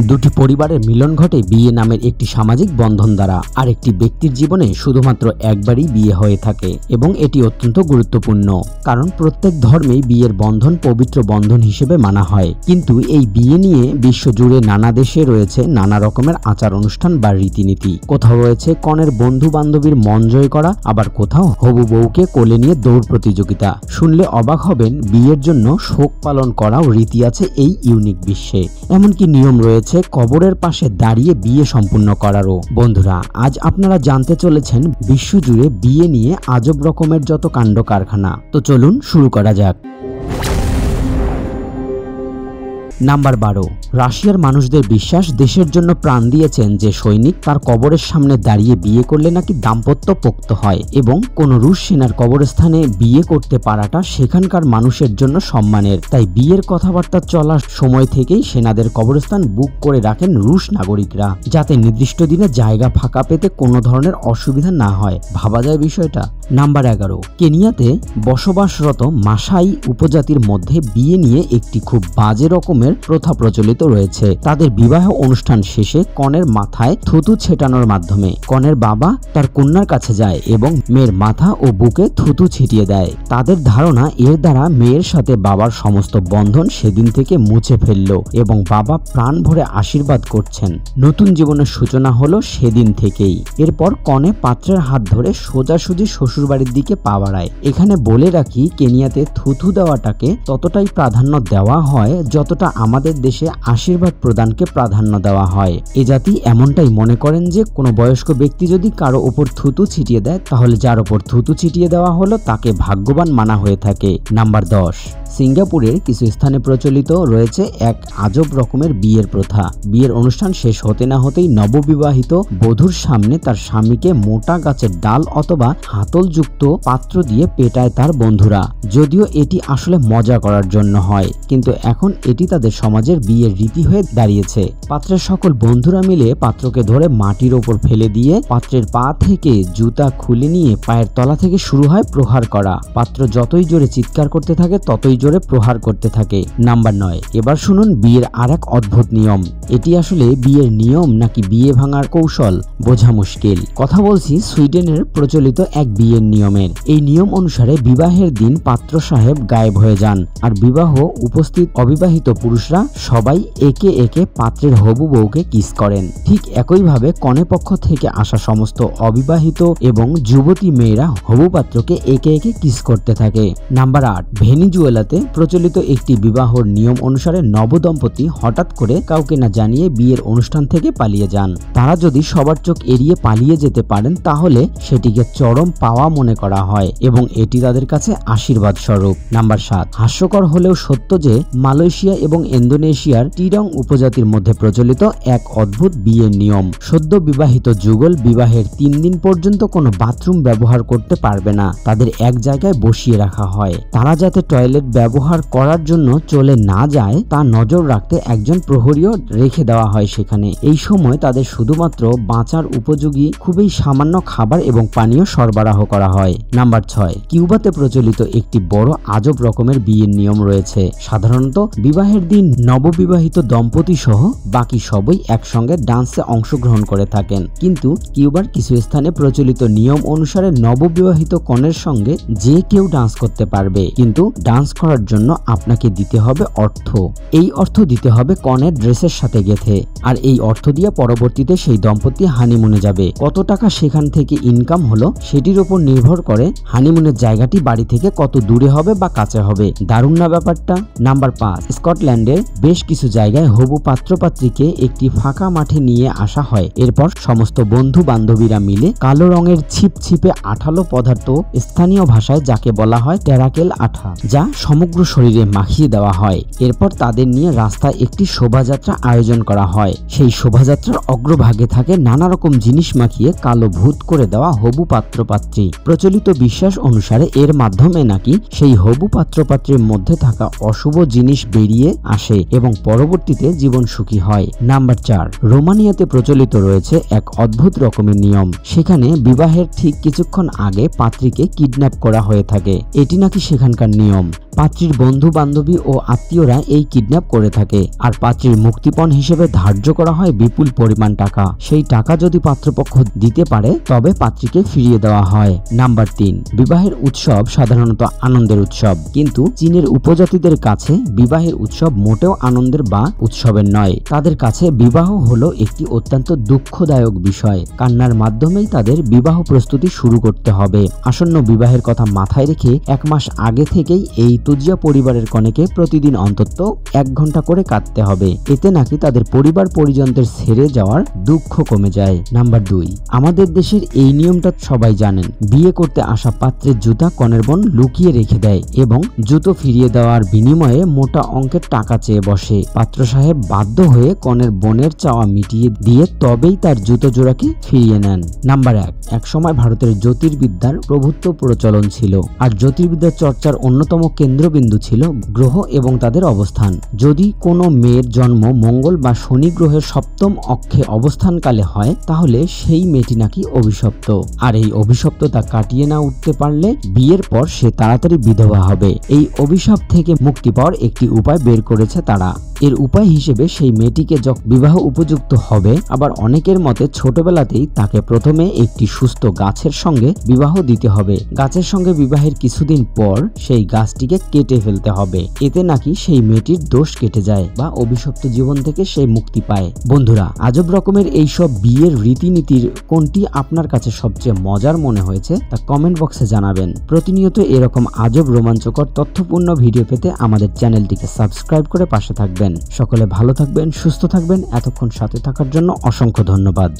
দুটি পরিবারের মিলন ঘটে বিয়ে নামের একটি সামাজিক বন্ধন দ্বারা। আর একটি ব্যক্তির জীবনে শুধুমাত্র একবারই বিয়ে হয়ে থাকে এবং এটি অত্যন্ত গুরুত্বপূর্ণ। কারণ প্রত্যেক ধর্মেই বিয়ের বন্ধন পবিত্র বন্ধন হিসেবে মানা হয়। কিন্তু এই বিয়ে নিয়ে বিশ্বজুড়ে নানা দেশে রয়েছে নানা রকমের আচার অনুষ্ঠান বা রীতিনীতি। কোথাও রয়েছে কনের বন্ধু বান্ধবীর মন জয় করা, আবার কোথাও হবু বউকে কোলে নিয়ে দৌড় প্রতিযোগিতা। শুনলে অবাক হবেন, বিয়ের জন্য শোক পালন করাও রীতি আছে এই ইউনিক বিশ্বে। এমনকি নিয়ম রয়েছে কবরের পাশে দাঁড়িয়ে বিয়ে সম্পূর্ণ করারও। বন্ধুরা, আজ আপনারা জানতে চলেছেন বিশ্বজুড়ে বিয়ে নিয়ে আজব রকমের যত কাণ্ড কারখানা। তো চলুন শুরু করা যাক। নাম্বার বারো, রাশিয়ার মানুষদের বিশ্বাস দেশের জন্য প্রাণ দিয়েছেন যে সৈনিক তার কবরের সামনে দাঁড়িয়ে বিয়ে করলে নাকি দাম্পত্য পোক্ত হয় এবং কোন রুশ সেনার কবরস্থানে বিয়ে করতে পারাটা সেখানকার মানুষের জন্য সম্মানের। তাই বিয়ের কথাবার্তা চলার সময় থেকেই সেনাদের কবরস্থান বুক করে রাখেন রুশ নাগরিকরা, যাতে নির্দিষ্ট দিনে জায়গা ফাঁকা পেতে কোনো ধরনের অসুবিধা না হয়। ভাবা যায় বিষয়টা? নাম্বার এগারো, কেনিয়াতে বসবাসরত মাসাই উপজাতির মধ্যে বিয়ে নিয়ে একটি খুব বাজে রকমের প্রথা প্রচলিত রয়েছে। তাদের বিবাহ অনুষ্ঠান শেষে কনের মাথায় থুতু ছেটানোর মাধ্যমে কনের বাবা তার কন্যার কাছে যায় এবং মেয়ের মাথা ও বুকে থুতু ছিটিয়ে দেয়। তাদের ধারণা এর দ্বারা মেয়ের সাথে বাবার সমস্ত বন্ধন সেদিন থেকে মুছে ফেলল এবং বাবা প্রাণ ভরে আশীর্বাদ করছেন। নতুন জীবনের সূচনা হলো সেদিন থেকেই। এরপর কনে পাত্রের হাত ধরে সোজাসুজি শ্বশুরবাড়ির দিকে পা বাড়ায়। এখানে বলে রাখি, কেনিয়াতে থুথু দেওয়াটাকে ততটাই প্রাধান্য দেওয়া হয় যতটা আমাদের দেশে আশীর্বাদ প্রদানকে প্রাধান্য দেওয়া হয়। এ জাতি এমনটাই মনে করেন যে, কোনো বয়স্ক ব্যক্তি যদি কারও ওপর থুতু ছিটিয়ে দেয়, তাহলে যার ওপর থুতু ছিটিয়ে দেওয়া হলো, তাকে ভাগ্যবান মানা হয়ে থাকে। নাম্বার দশ। সিঙ্গাপুরের কিছু স্থানে প্রচলিত রয়েছে এক আজব রকমের বিয়ের প্রথা। বিয়ের অনুষ্ঠান শেষ হতে না হতেই নববিবাহিত বধূর সামনে তার স্বামীকে মোটা গাছের ডাল অথবা হাতলযুক্ত পাত্র দিয়ে পেটায় তার বন্ধুরা। যদিও এটি আসলে মজা করার জন্য হয়, কিন্তু এখন এটি তাদের সমাজের বিয়ের রীতি হয়ে দাঁড়িয়েছে। পাত্রের সকল বন্ধুরা মিলে পাত্রকে ধরে মাটির ওপর ফেলে দিয়ে পাত্রের পা থেকে জুতা খুলে নিয়ে পায়ের তলা থেকে শুরু হয় প্রহার করা। পাত্র যতই জোরে চিৎকার করতে থাকে, ততই জোরে প্রহার করতে থাকে। নাম্বার নয়, এবার শুনুন বিয়ের আর এক অদ্ভুত নিয়ম। এটি আসলে বিয়ের নিয়ম নাকি বিয়ে ভাঙার কৌশল? বোঝা মুশকিল। কথা বলছি সুইডেনের প্রচলিত এক বিয়ের নিয়মের। এই নিয়ম অনুসারে বিবাহের দিন পাত্র সাহেব গায়েব হয়ে যান, আর বিবাহ উপস্থিত অবিবাহিত পুরুষরা সবাই একে একে পাত্রের হবু বউকে কিস করেন। ঠিক একইভাবে কনে পক্ষ থেকে আসা সমস্ত অবিবাহিত এবং যুবতী মেয়েরা হবু পাত্রকে একে একে কিস করতে থাকে। নাম্বার আট ভেনিজুয়েলাতে প্রচলিত একটি বিবাহর নিয়ম অনুসারে নবদম্পতি হঠাৎ করে কাউকে না জানিয়ে বিয়ের অনুষ্ঠান থেকে পালিয়ে যান। তারা যদি সবার চোখ এড়িয়ে পালিয়ে যেতে পারেন, তাহলে সেটিকে চরম পাওয়া মনে করা হয় এবং এটি তাদের কাছে আশীর্বাদ স্বরূপ। নাম্বার সাত, হাস্যকর হলেও সত্য যে মালয়েশিয়া এবং ইন্দোনেশিয়ার টিরং উপজাতির মধ্যে প্রচলিত এক অদ্ভুত বিয়ের নিয়ম। সদ্য বিবাহিত যুগল বিবাহের তিন দিন পর্যন্ত কোনো বাথরুম ব্যবহার করতে পারবে না। তাদের এক জায়গায় বসিয়ে রাখা হয়। তারা যাতে টয়লেট ব্যবহার করার জন্য চলে না যায়, তা নজর রাখতে একজন প্রহরীও রেখে দেওয়া হয় সেখানে। এই সময় তাদের শুধুমাত্র বাঁচার উপযোগী খুবই সামান্য খাবার এবং পানীয় সরবরাহ করা হয়। নাম্বার ছয়, কিউবাতে প্রচলিত একটি বড় আজব রকমের বিয়ের নিয়ম রয়েছে। সাধারণত বিবাহের দিন নববিবাহিত দম্পতি সহ বাকি সবই একসঙ্গে ডান্সে অংশগ্রহণ করে থাকেন। কিন্তু কিউবার কিছু স্থানে প্রচলিত নিয়ম অনুসারে নববিবাহিত কনের সঙ্গে যে কেউ ডান্স করতে পারবে। কিন্তু ডান্স করার জন্য আপনাকে দিতে হবে অর্থ। এই অর্থ দিতে হবে কনের ড্রেসের সাথে গেথে। আর এই অর্থ দিয়ে পরবর্তীতে সেই দম্পতি হানিমুনে যাবে। কত টাকা সেখান থেকে ইনকাম হলো সেটির উপর নির্ভর করে হানিমুনের জায়গাটি বাড়ি থেকে কত দূরে হবে বা কাছে হবে। দারুণ না ব্যাপারটা? নাম্বার পাঁচ, স্কটল্যান্ডের বেশ কিছু জায়গায় হবু পাত্রপাত্রীকে একটি ফাঁকা মাঠে নিয়ে আসা হয়। এরপর সমস্ত বন্ধু বান্ধবীরা মিলে কালো রঙের ছিপছিপে আঠালো পদার্থ স্থানীয় ভাষায় যাকে বলা হয় টেরাকেল আঠা, যা সমগ্র শরীরে মাখিয়ে দেওয়া হয়। এরপর তাদের নিয়ে রাস্তায় একটি শোভাযাত্রা আয়োজন করা হয়। সেই শোভাযাত্রার অগ্রভাগে থাকে নানা রকম জিনিস মাখিয়ে কালো ভূত করে দেওয়া হবু পাত্রপাত্রী। প্রচলিত বিশ্বাস অনুসারে এর মাধ্যমে নাকি সেই হবু পাত্রপাত্রীর মধ্যে থাকা অশুভ জিনিস বেরিয়ে আসে এবং পরবর্তীতে জীবন সুখী হয়। নাম্বার চার, রোমানিয়াতে প্রচলিত রয়েছে এক অদ্ভুত রকমের নিয়ম। সেখানে বিবাহের ঠিক কিছুক্ষণ আগে পাত্রীকে কিডন্যাপ করা হয়ে থাকে। এটি নাকি সেখানকার নিয়ম। পাত্রীর বন্ধু বান্ধবী ও আত্মীয়রা এই কিডন্যাপ করে থাকে। আর পাত্রীর মুক্তিপণ হিসেবে ধার্য করা হয় বিপুল পরিমাণ টাকা। সেই টাকা যদি পাত্রপক্ষ দিতে পারে, তবে পাত্রীকে ফিরিয়ে দেওয়া হয়। নাম্বার তিন, বিবাহের উৎসব সাধারণত আনন্দের উৎসব। কিন্তু চীনের উপজাতিদের কাছে বিবাহের উৎসব মোটেও আনন্দের বা উৎসবের নয়। তাদের কাছে বিবাহ হলো একটি অত্যন্ত দুঃখদায়ক বিষয়। কান্নার মাধ্যমেই তাদের বিবাহ প্রস্তুতি শুরু করতে হবে। আসন্ন বিবাহের কথা মাথায় রেখে এক মাস আগে থেকেই এই তুজিয়া পরিবারের কনেকে প্রতিদিন অন্তত এক ঘণ্টা করে কাঁদতে হবে। এতে নাকি তাদের পরিবার পরিজনদের ছেড়ে যাওয়ার দুঃখ কমে যায়। নাম্বার দুই, আমাদের দেশের এই নিয়মটা সবাই জানেন। বিয়ে করতে আসা পাত্রের জুতা কনের বোন লুকিয়ে রেখে দেয় এবং জুতো ফিরিয়ে দেওয়ার বিনিময়ে মোটা অঙ্কের টাকা চেয়ে বসে। পাত্র সাহেব বাধ্য হয়ে কনের বোনের চাওয়া মিটিয়ে দিয়ে তবেই তার জুতো জোড়াকে ফিরিয়ে নেন। নাম্বার এক এক সময় ভারতের জ্যোতির্বিদ্যার প্রভুত্ব প্রচলন ছিল। আর জ্যোতির্বিদ্যার চর্চার অন্যতম কেন্দ্রবিন্দু ছিল গ্রহ এবং তাদের অবস্থান। যদি কোনো মেয়ের জন্ম মঙ্গল বা শনি গ্রহের সপ্তম অক্ষে অবস্থানকালে হয়, তাহলে সেই মেয়েটি নাকি অভিশপ্ত। আর এই অভিশপ্ত তা কাটিয়ে না উঠতে পারলে বিয়ের পর সে তাড়াতাড়ি বিধবা হবে। এই অভিশাপ থেকে মুক্তি পাওয়ার একটি উপায় বের করেছে তারা। এর উপায় হিসেবে সেই মেয়েটিকে যখন বিবাহ উপযুক্ত হবে, আবার অনেকের মতে ছোটবেলাতেই তাকে প্রথমে একটি সুস্থ গাছের সঙ্গে বিবাহ দিতে হবে। গাছের সঙ্গে বিবাহের কিছুদিন পর সেই গাছটিকে কেটে ফেলতে হবে। এতে নাকি সেই মেয়েটির দোষ কেটে যায় বা অভিশপ্ত জীবন থেকে সে মুক্তি পায়। বন্ধুরা, আজব রকমের এই সব বিয়ের রীতিনীতির কোনটি আপনার কাছে সবচেয়ে মজার মনে হয়েছে তা কমেন্ট বক্সে জানাবেন। প্রতিনিয়ত এরকম আজব রোমাঞ্চকর, তথ্যপূর্ণ ভিডিও পেতে আমাদের চ্যানেলটিকে সাবস্ক্রাইব করে পাশে থাকবেন। সকলে ভালো থাকবেন সুস্থ থাকবেন। এতক্ষণ সাথে থাকার জন্য অসংখ্য ধন্যবাদ।